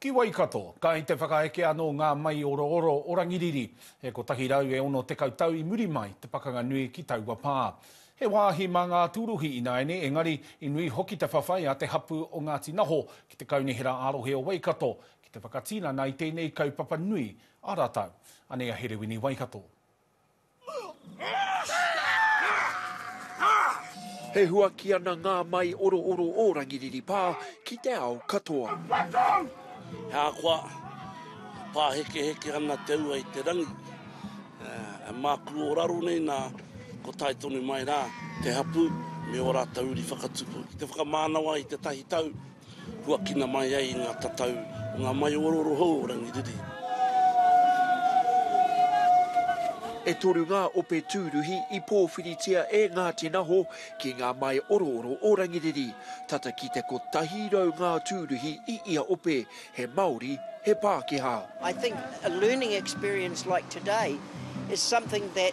Ki Waikato, kai te whakaeke anō ngā maioraora o Rangiriri. E 160 tau i muri mai te pakanga nui ki taua pā. He wāhi mā ngā tūruhi ināiane engari i nui hoki te whawhai a te hapū o Ngāti Naho ki te Kaunihera ā-Rohe o Waikato ki te whakatinana i tēnei kaupapa nui a ratau. Anei a Herewini Waikato. He huaki ana ngā mai orooro o Rangiriripā ki te ao katoa. He akoa, pāhekeheke ana te ua i te rangi, e māku o raro nei nā, ko tae tonu mai rā te hapū me ō rātou uri whakatupu ki te whakamānawa i tētahi tau, Huakina mai ai nga tatau o nga maio ororo hou o Rangiriri. E toru ngā ope tūruhi i pōwhiritia e Ngāti Naho ki ngā maio orooro o Rangiriri. Tata ki te kotahi rau ngā tūruhi i ia ope, he Māori, he Pākehā. I think a learning experience like today is something that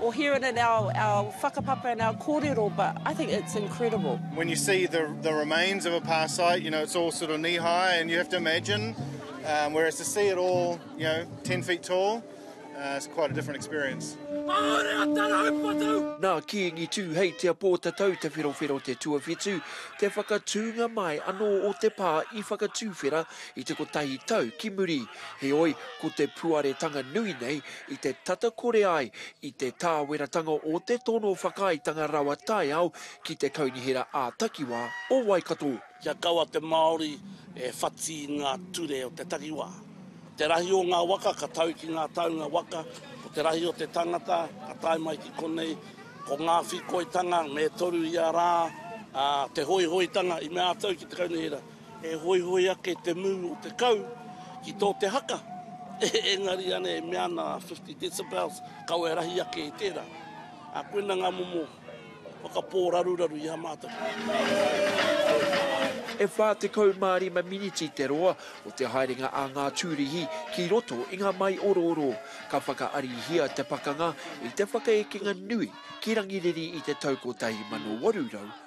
or hear it in our our whakapapa and our korero but I think it's incredible. When you see the the remains of a past site, you know it's all sort of knee high and you have to imagine um, whereas to see it all, you know, 10 feet tall, uh, it's quite a different experience. Nā Kiingi Tū hei te apōtatau te wherowhero te tuawhitu, te whakatūnga mai anō o te pā i whakatūwhera i te kotahi tau ki muri. Heoi, ko te puaretanga nui nei, i te tata kore ai i te tāweratanga o te tono whakaaetanga rawa taiao ki te Kaunihera ā-Takiwā o Waikato. Kia kaua te Māori e whati i ngā ture o te takiwā. Te rahi o ngā waka ka tau ki ngā taunga waka, ko te rahi o te tangata ka tae mai ki konei. Ko ngā whikoitanga me toru ia rā, ā, te hoihoitanga i mea atu au ki te Kaunihera. E hoihoi ake te mū o te kau ki tō te haka, engari rānei e mea ana 50 decibels, kaua e rahi ake i tērā. Ā, koina ngā momo whakapōraruraru i a mātou. E 45 miniti te roa o te haerenga a ngā tūrihi ki roto i ngā maiorooro. Ka whakaarihia te pakanga i te whakaekenga nui ki Rangiriri i te tau 1880.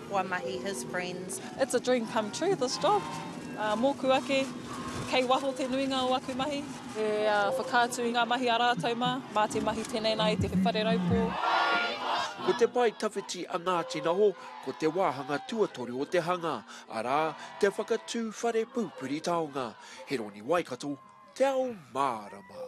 kua mahi his friends. It's a dream come true this job, uh, mōku ake, kei waho te nuinga o aku mahi. E uh, whakaatu i ngā mahi a rātou mā, mā te mahi tenei nā e te whare raupō. Ko te pae tawhiti a Ngāti Naho, ko te wāhanga tuatoru o te hanga, arā, te whakatū whare pūpuri taonga. Heroni Waikato, Te Ao Mārama.